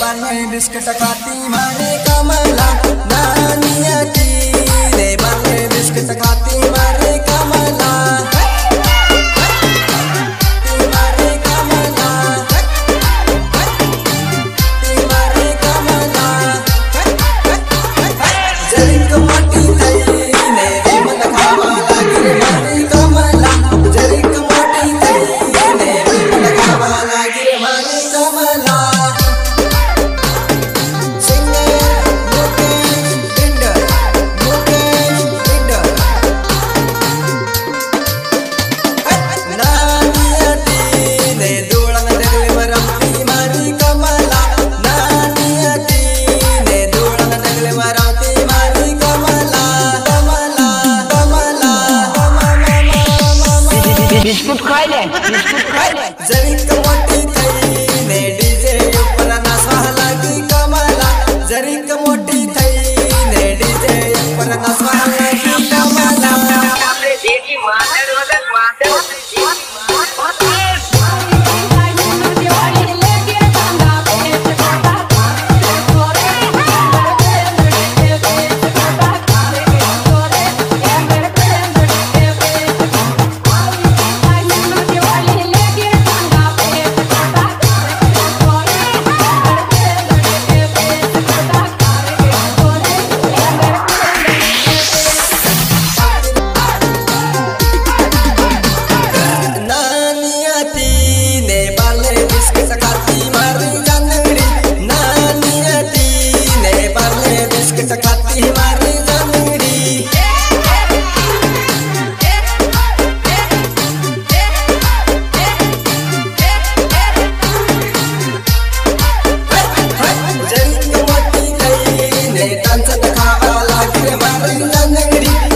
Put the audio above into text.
पानी में बिस्किट खाती मारे कमला नानिया की रे पानी में बिस्किट खाती मारे कमला बिस्कुट खाई ले बिस्कुट खा ले Kennedy.